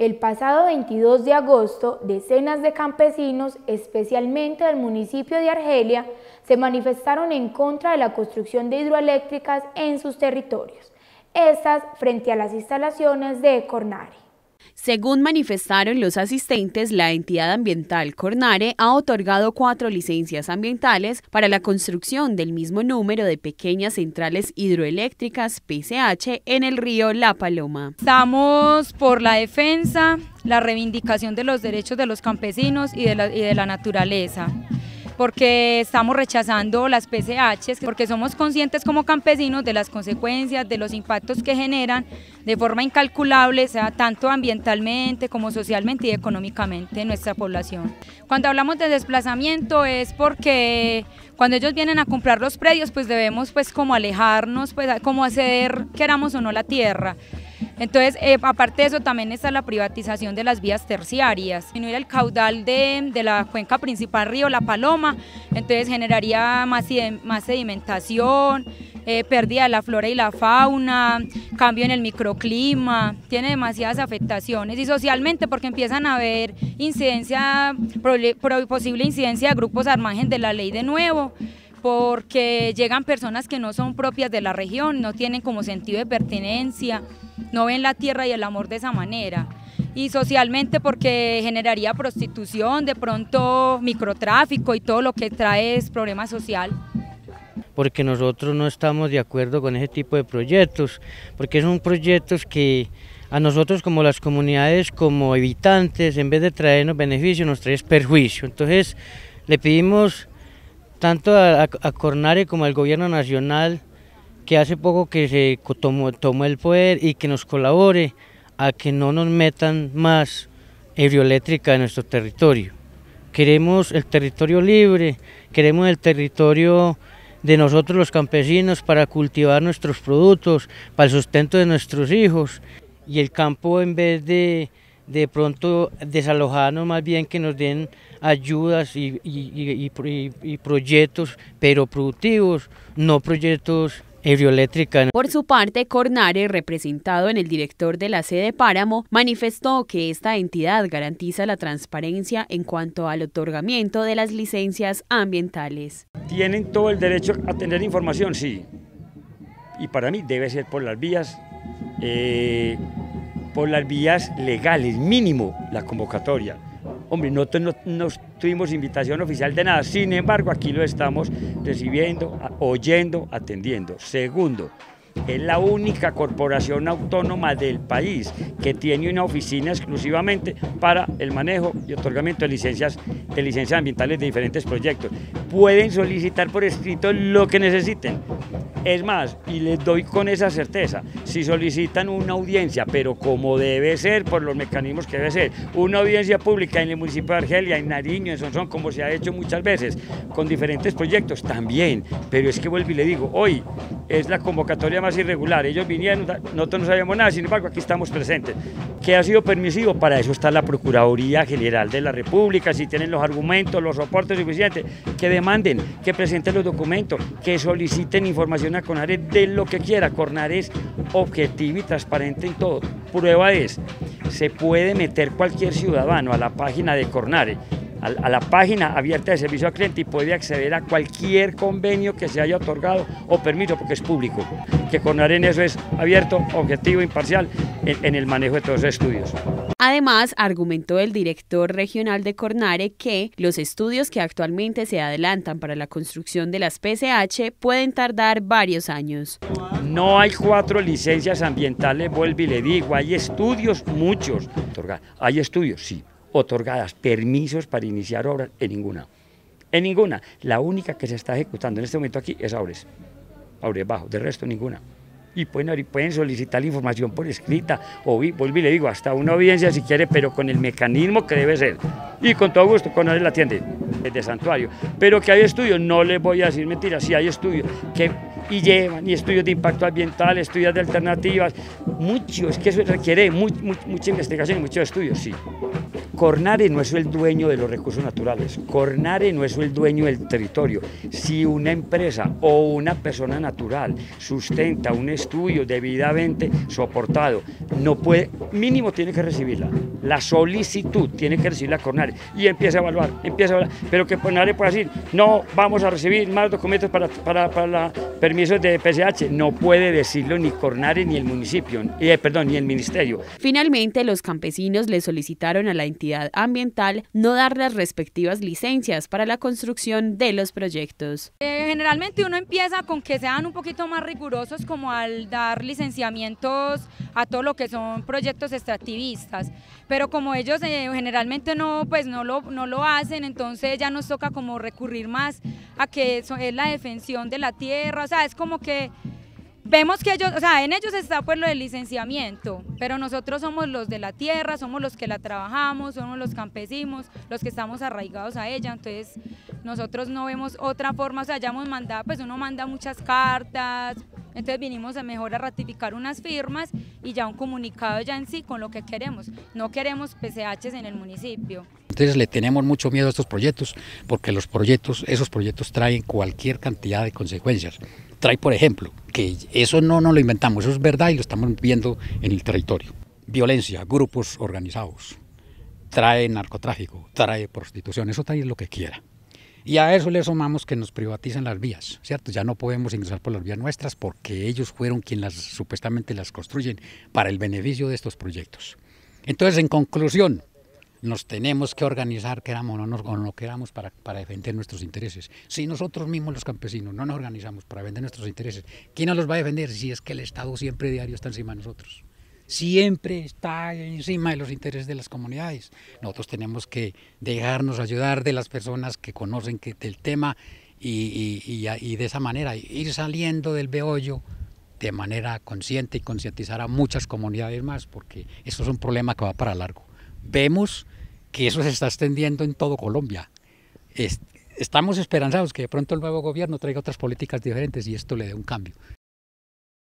El pasado 22 de agosto, decenas de campesinos, especialmente del municipio de Argelia, se manifestaron en contra de la construcción de hidroeléctricas en sus territorios, estas frente a las instalaciones de Cornare. Según manifestaron los asistentes, la entidad ambiental Cornare ha otorgado cuatro licencias ambientales para la construcción del mismo número de pequeñas centrales hidroeléctricas PCH en el río La Paloma. Estamos por la defensa, la reivindicación de los derechos de los campesinos y de la, naturaleza porque estamos rechazando las PCH, porque somos conscientes como campesinos de las consecuencias, de los impactos que generan de forma incalculable, tanto ambientalmente como socialmente y económicamente en nuestra población. Cuando hablamos de desplazamiento es porque cuando ellos vienen a comprar los predios, pues debemos pues como alejarnos, pues como hacer queramos o no la tierra. Entonces, eh, aparte de eso, también está la privatización de las vías terciarias. Disminuir el caudal de, la cuenca principal río La Paloma, entonces generaría más, más sedimentación, eh, pérdida de la flora y la fauna, cambio en el microclima, tiene demasiadas afectaciones y socialmente porque empiezan a haber incidencia, posible incidencia de grupos al de la ley de nuevo porque llegan personas que no son propias de la región, no tienen como sentido de pertenencia, no ven la tierra y el amor de esa manera. Y socialmente porque generaría prostitución, de pronto microtráfico y todo lo que trae es problema social porque nosotros no estamos de acuerdo con ese tipo de proyectos, porque son proyectos que a nosotros como las comunidades, como habitantes, en vez de traernos beneficio, nos trae perjuicio. Entonces le pedimos tanto a, Cornare como al gobierno nacional que hace poco que se tomó, el poder y que nos colabore a que no nos metan más hidroeléctrica en nuestro territorio. Queremos el territorio libre, queremos el territorio de nosotros los campesinos para cultivar nuestros productos, para el sustento de nuestros hijos y el campo en vez de de pronto desalojarnos más bien que nos den ayudas y, y, proyectos, pero productivos, no proyectos. Por su parte, Cornare, representado en el director de la sede Páramo, manifestó que esta entidad garantiza la transparencia en cuanto al otorgamiento de las licencias ambientales. ¿Tienen todo el derecho a tener información? Sí. Y para mí debe ser por las vías eh, por las vías legales, mínimo la convocatoria. Hombre, nosotros no, tuvimos invitación oficial de nada, sin embargo aquí lo estamos recibiendo, oyendo, atendiendo. Segundo, es la única corporación autónoma del país que tiene una oficina exclusivamente para el manejo y otorgamiento de licencias, de licencias ambientales de diferentes proyectos. Pueden solicitar por escrito lo que necesiten. Es más, y les doy con esa certeza, si solicitan una audiencia, pero como debe ser, por los mecanismos que debe ser, una audiencia pública en el municipio de Argelia, en Nariño, en Sonsón, como se ha hecho muchas veces, con diferentes proyectos, también, pero es que vuelvo y le digo, hoy es la convocatoria más irregular. Ellos vinieron, nosotros no sabíamos nada, sin embargo aquí estamos presentes. ¿Qué ha sido permisivo? Para eso está la Procuraduría General de la República, si tienen los argumentos, los soportes suficientes, que demanden, que presenten los documentos, que soliciten información a CONARE de lo que quiera. CONARE es objetivo y transparente en todo. Prueba es, se puede meter cualquier ciudadano a la página de CORNARE a, la página abierta de servicio al cliente y puede acceder a cualquier convenio que se haya otorgado o permiso, porque es público. Que con en eso es abierto, objetivo, imparcial en, el manejo de todos los estudios. Además, argumentó el director regional de Cornare que los estudios que actualmente se adelantan para la construcción de las PCH pueden tardar varios años. No hay cuatro licencias ambientales, vuelvo y le digo, hay estudios, muchos. Hay estudios, sí, otorgadas permisos para iniciar obras en ninguna. En ninguna. La única que se está ejecutando en este momento aquí es Aures. Aures Bajo, de resto ninguna. Y pueden, pueden solicitar la información por escrita o vuelvo y le digo, hasta una audiencia si quiere, pero con el mecanismo que debe ser. Y con todo gusto, con él la atiende, de santuario. Pero que hay estudios, no les voy a decir mentiras, si hay estudios que y llevan y estudios de impacto ambiental, estudios de alternativas, mucho, es que eso requiere mucha investigación y muchos estudios, sí. Cornare no es el dueño de los recursos naturales, Cornare no es el dueño del territorio. Si una empresa o una persona natural sustenta un estudio debidamente soportado, no puede, mínimo tiene que recibirla. La solicitud tiene que recibirla Cornare y empieza a evaluar, empieza a evaluar. Pero que Cornare pueda decir, no vamos a recibir más documentos para, para, para permisos de PSH, no puede decirlo ni Cornare ni el municipio, eh, perdón, ni el ministerio. Finalmente, los campesinos le solicitaron a la entidad ambiental no dar las respectivas licencias para la construcción de los proyectos. Eh, generalmente uno empieza con que sean un poquito más rigurosos como al dar licenciamientos a todo lo que son proyectos extractivistas, pero como ellos eh, generalmente no, pues no, lo, no lo hacen, entonces ya nos toca como recurrir más a que eso es la defensión de la tierra, o sea, es como que Vemos que ellos, o sea, en ellos está pues lo del licenciamiento, pero nosotros somos los de la tierra, somos los que la trabajamos, somos los campesinos, los que estamos arraigados a ella, entonces nosotros no vemos otra forma, o sea, ya mandado, pues uno manda muchas cartas, entonces vinimos a mejor a ratificar unas firmas y ya un comunicado ya en sí con lo que queremos. No queremos PCHs en el municipio. Entonces le tenemos mucho miedo a estos proyectos porque los proyectos, esos proyectos traen cualquier cantidad de consecuencias trae, por ejemplo, que eso no nos lo inventamos, eso es verdad y lo estamos viendo en el territorio. Violencia, grupos organizados, trae narcotráfico, trae prostitución, eso trae lo que quiera. Y a eso le sumamos que nos privatizan las vías, ¿cierto? Ya no podemos ingresar por las vías nuestras porque ellos fueron quienes supuestamente las construyen para el beneficio de estos proyectos. Entonces, en conclusión, nos tenemos que organizar, queramos o no, no queramos, para, para, defender nuestros intereses. Si nosotros mismos los campesinos no nos organizamos para defender nuestros intereses, ¿quién nos los va a defender si es que el Estado siempre diario está encima de nosotros? Siempre está encima de los intereses de las comunidades. Nosotros tenemos que dejarnos ayudar de las personas que conocen que, del tema y, de esa manera ir saliendo del beollo de manera consciente y concientizar a muchas comunidades más, porque eso es un problema que va para largo. Vemos que eso se está extendiendo en todo Colombia. estamos esperanzados que de pronto el nuevo gobierno traiga otras políticas diferentes y esto le dé un cambio.